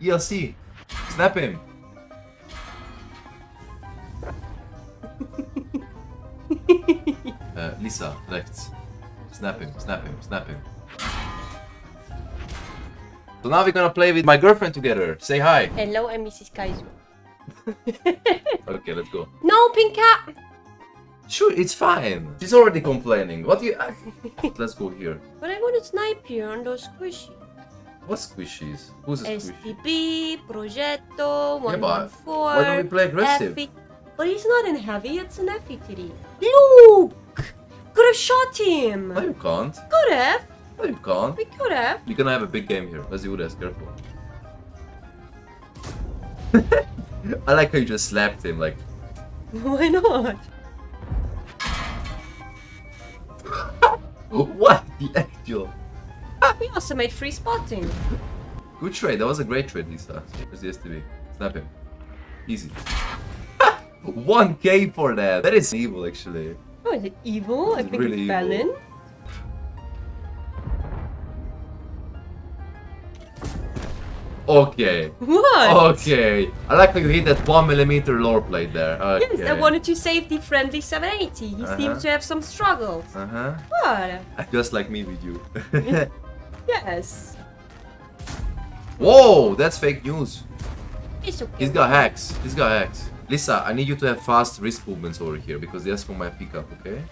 ELC. Snap him. uh, Lisa, left. Snap him, snap him, snap him. So now we're gonna play with my girlfriend together. Say hi. Hello, I'm Mrs. Kajzoo. Okay, let's go. No, Pinka! Sure, it's fine. She's already complaining. What do you... let's go here. But I want to snipe you on those squishy. What squishies? Who's a squishy? STB, Progetto, Yeah, 114. why don't we play aggressive? Effie. But he's not in heavy, it's an FE3. Luke! Could have shot him! No, you can't. Could have! No, you can't. We could have. We're gonna have a big game here. Let's do this. Careful. I like how you just slapped him. Like, Why not? what the actual? We also made free spotting. Good trade. That was a great trade, Lisa. Where's the STB? Snap him. Easy. 1k for that. That is evil, actually. Oh, is it evil? I think really evil. Okay. What? Okay. I like how you hit that one millimeter lore plate there. Okay. Yes, I wanted to save the friendly 780. He Uh-huh. seems to have some struggles. Uh huh. What? Just like me with you. Yes. Whoa, that's fake news. It's okay. He's got hacks. He's got hacks. Lisa, I need you to have fast wrist movements over here because the Escom might pick up, okay?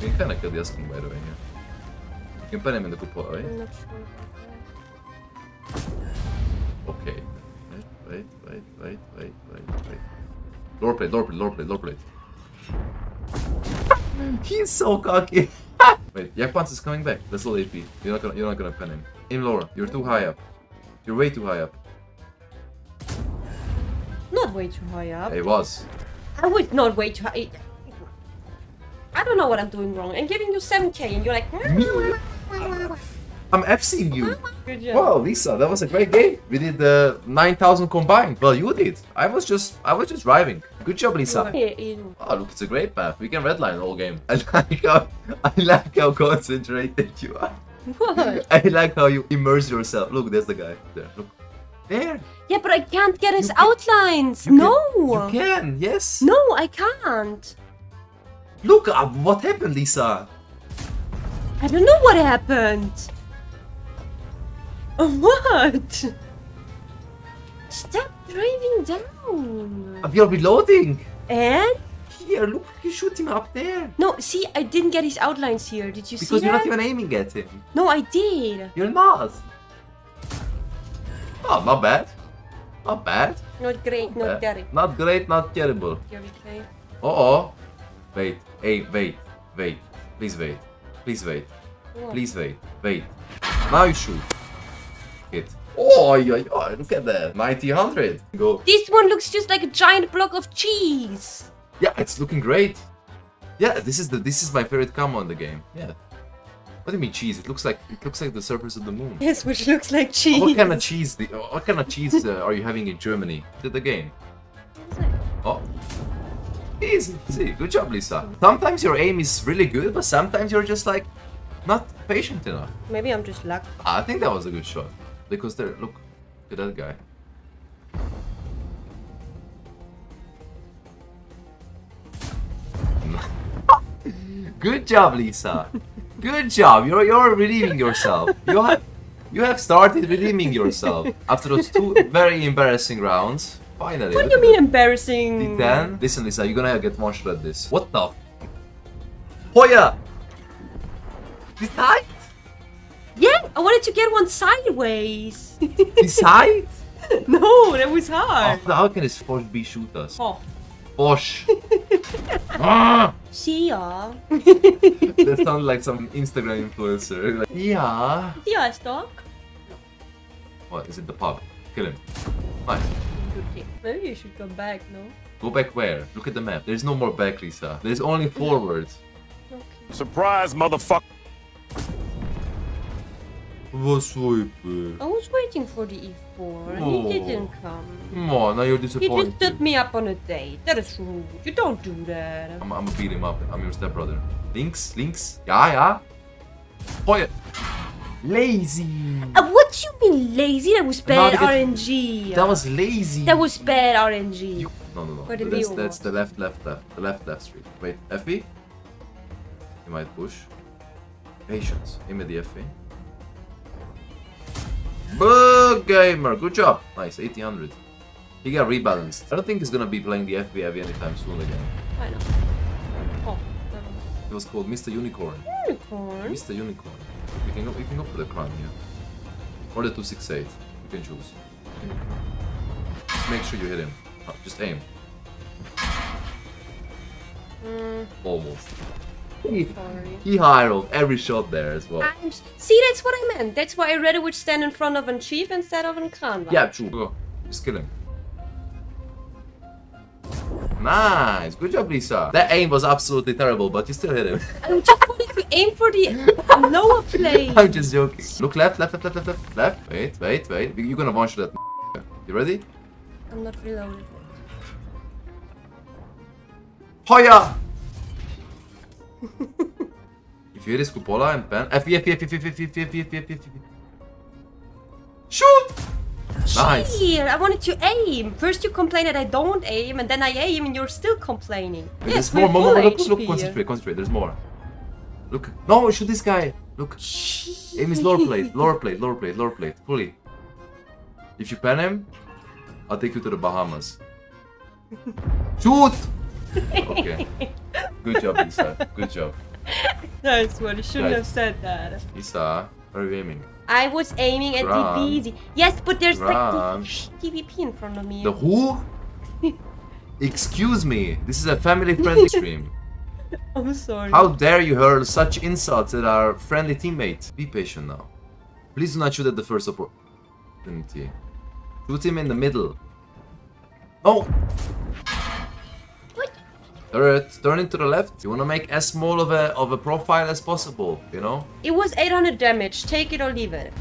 You can kinda kill the Escom by the way, yeah. You can put him in the cupola, right? I'm not sure Okay. Wait, wait, wait, wait, wait, wait, wait. Lore plate, lore plate, lore plate, lore plate. He's so cocky. wait, Yakpans is coming back. That's all AP. You're not gonna you're not gonna pen him. In Laura, you're too high up. You're way too high up. Not way too high up. It was. I was not way too high. I don't know what I'm doing wrong. I'm giving you 7k and you're like... Mm, I'm FCing you. Good job. Wow, Lisa, that was a great game. We did the 9,000 combined. Well, you did. I was just, I was just driving. Good job, Lisa. Oh, look, it's a great map. We can redline the whole game. I like how, I like how concentrated you are. What? I like how you immerse yourself. Look, there's the guy. There, look. There. Yeah, but I can't get his You can- outlines. You no. Can, you can, yes. No, I can't. Look, uh, what happened, Lisa? I don't know what happened. What? Stop driving down. We are reloading. And? Here, look, you shoot him up there. No, see, I didn't get his outlines here. Did you Because see Because you're that? not even aiming at him. No, I did. You're not. Oh, not bad. Not bad. Not great, Uh, not great. Not great, not terrible. Here we go. Uh oh. Wait, hey, wait, wait. Please wait. Please wait. What? Please wait. Wait. Now you shoot. Oh, yeah, yeah, look at that. 90, 100. Go. This one looks just like a giant block of cheese. Yeah, it's looking great. Yeah, this is the this is my favorite combo in the game. Yeah. What do you mean cheese? It looks like it looks like the surface of the moon. Yes, which looks like cheese. What kind of cheese? The, what kind of cheese uh, are you having in Germany? Did the game? Oh. Easy. See, good job, Lisa. Sometimes your aim is really good, but sometimes you're just like not patient enough. Maybe I'm just lucky. I think that was a good shot. Because there, look, look at that guy. good job, Lisa. Good job. You're you're redeeming yourself. You have you have started redeeming yourself after those two very embarrassing rounds. Finally. What do you mean that. embarrassing? D10. Listen, Lisa, you're gonna get one shot at this. What the? Hoya! This height? Yeah, I wanted to get one sideways. This height? no, that was Oh, hard. how can this Foch B shoot us? Oh, Fosh! ah! see ya. That sounds like some Instagram influencer. Like, yeah. Yeah, stock. What, is it the pub? Kill him. Nice. Maybe you should come back, no? Go back where? Look at the map. There's no more back, Lisa. There's only forwards. Okay. Surprise, motherfucker. Was sweepy. I was waiting for the E4 and Oh. he didn't come. Come on, now you're disappointed. He just stood me up on a date. That is rude. You don't do that. I'm, I'm gonna beat him up. I'm your stepbrother. Links, links. Ja, ja. Feuer. Lazy. Uh, what you mean lazy? That was bad because- RNG. That was lazy. That was bad RNG. You- No, no, no. That's, that's the left, left, left. The left, left street. Wait, FE? You might push. Patience. Aim at the FE. Bug gamer. Good job. Nice. 1800. He got rebalanced. I don't think he's gonna be playing the FB heavy anytime soon again. I know. Oh, never mind. It was called Mr. Unicorn. unicorn. Mr. Unicorn. You can go. You can go for the crown here, or the 268. You can choose. Just make sure you hit him. Just aim. Mm, Almost. He, he hired every shot there as well. I'm, see, that's what I meant. That's why I rather would stand in front of a chief instead of a Khan. Yeah, true. Go. Just kill him. Nice. Good job, Lisa. That aim was absolutely terrible, but you still hit him. I'm just wanting to aim for the lower plane. I'm just joking. Look left, left, left, left, left, left. Wait, wait, wait. You're gonna one shot that. You ready? I'm not reloaded. Hoya! If you his cupola and pen. F, F, F, F, F, F, F, F, F, F, F, F. Shoot! Nice. Here, I wanted to aim. First you complain that I don't aim, and then I aim, and you're still complaining. There's we're more, more, more. Look, look, HP. concentrate, concentrate. There's more. Look. No, shoot this guy. Look. Aim his lower plate, lower plate, lower plate, lower plate. Fully. If you pen him, I'll take you to the Bahamas. Shoot! Okay. Good job, Lisa. Good job. That's what I shouldn't Guys. have said that. Lisa, where are you aiming? I was aiming at Run. the BZ. Yes, but there's Run. like the TVP in front of me. The who? Excuse me, this is a family-friendly stream. I'm sorry. How dare you hurl such insults at our friendly teammate? Be patient now. Please do not shoot at the first opportunity. Shoot him in the middle. Oh! Turret, turn it to the left. You wanna make as small of a of a profile as possible, you know? It was 800 damage. Take it or leave it.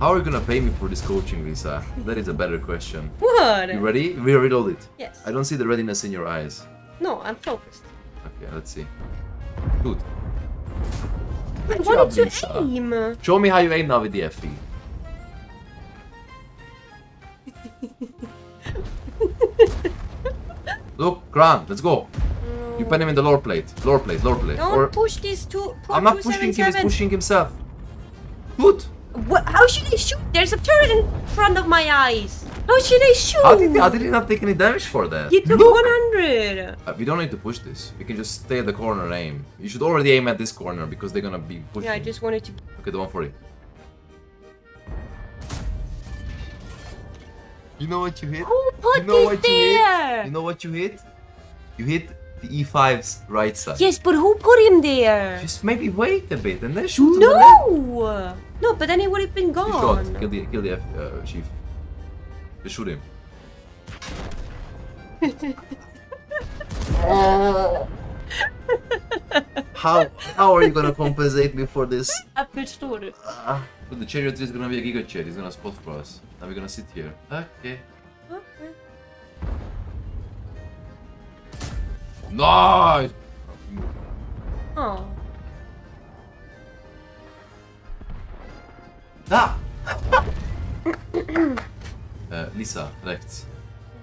How are you gonna pay me for this coaching, Lisa? That is a better question. What? You ready? We reload it. Yes. I don't see the readiness in your eyes. No, I'm focused. Okay, let's see. Good. I Good wanted job, to Lisa. aim. Show me how you aim now with the. FE. Look, Grant, let's go. You pen him in the lower plate. Lower plate, lower plate. Don't or push these two. I'm not pushing him, he's pushing himself. Good. What? How should I shoot? There's a turret in front of my eyes. How should I shoot? How did, how did he not take any damage for that? He took Look. 100. Uh, we don't need to push this. We can just stay at the corner and aim. You should already aim at this corner because they're gonna be pushing. Yeah, I just wanted to. Okay, the 140. You know what you hit? Who put You know it what you hit? there? You know what you hit? You hit the E5's right side. Yes, but who put him there? Just maybe wait a bit and then shoot left. No! No, but then he would have been gone. shot. Kill the kill the F, uh, chief. Just shoot him. how how are you gonna compensate me for this? Jag förstår du. Ah, but the chariot is gonna be a giga chair. He's gonna spot for us. Now we're gonna sit here. Okay. Nice. Oh. Ah. uh, Lisa, rechts.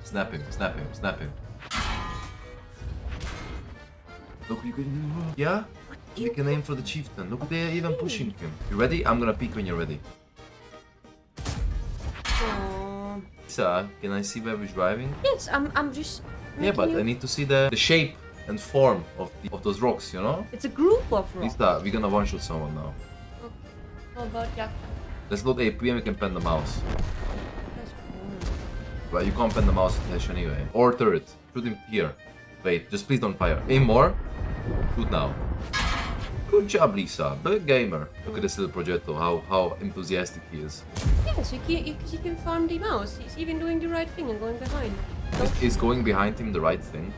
Snap him, snap him, snap him. Look, you can. Yeah? You can aim for the chieftain. Look, they're even pushing him. You ready? I'm gonna peek when you're ready. Lisa, can I see where we're driving? Yes, I'm. I'm just. Yeah, but making I need to see the, the shape and form of, the, of those rocks, you know? It's a group of rocks. Lisa, we're gonna one shot someone now. How about Jack? Let's load AP and we can pen the Maus. That's cool. But you can't pen the Maus with Hesh anyway. Or turret. Shoot him here. Wait, just please don't fire. Aim more. Shoot now. Good job, Lisa. Big gamer. Look at this little Progetto, how, how enthusiastic he is. Yes, you can, you, can farm the Maus. He's even doing the right thing and going behind. Don't- Is going behind him the right thing?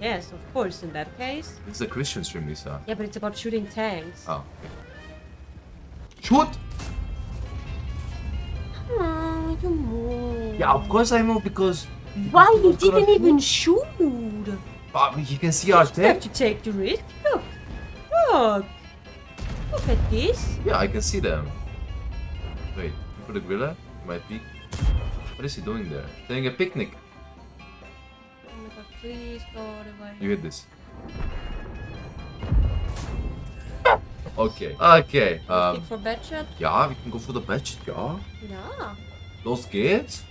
Yes, of course, in that case. It's a Christian stream, Lisa. Yeah, but it's about shooting tanks. Oh. Shoot! Oh, you move. Yeah, of course I move because... Why you What's gonna- didn't even shoot? But you can see our You have to take the risk. Look. Look. Look at this. Yeah, I can see them. Wait, for the gorilla? Might be. What is he doing there? Having a picnic. Please go away. You hit this. Okay. Okay. Um. Pick for bed shot? Yeah, we can go for the badge. Yeah. Yeah. Los geht's.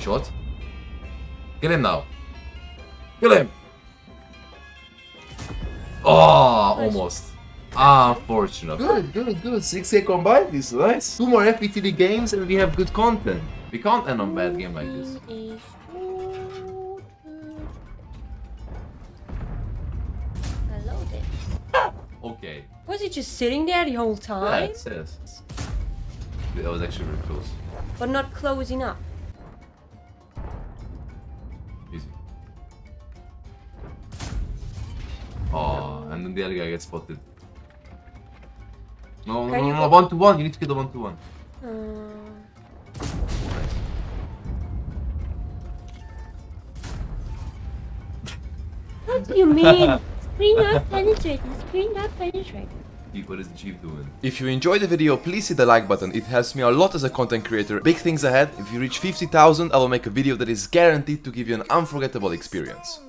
Shot. Kill him now. Kill him. Oh, almost. Ah, Unfortunate. Good, good, good. 6K combined is nice. Two more FPTD games and we have good content. We can't end on bad game like this. Hello there. Okay. Was he just sitting there the whole Yeah, time? it says. That was actually very close. But not close enough. Easy. Oh, and then the other guy gets spotted. No, no, Can no, you no, go- one to one. You need to kill the one to one. Uh, Nice. what do you mean? Screen not penetrating. Screen not penetrating. Chief, What is the chief doing? If you enjoyed the video, please hit the like button, it helps me a lot as a content creator. Big things ahead, if you reach 50,000 I will make a video that is guaranteed to give you an unforgettable experience.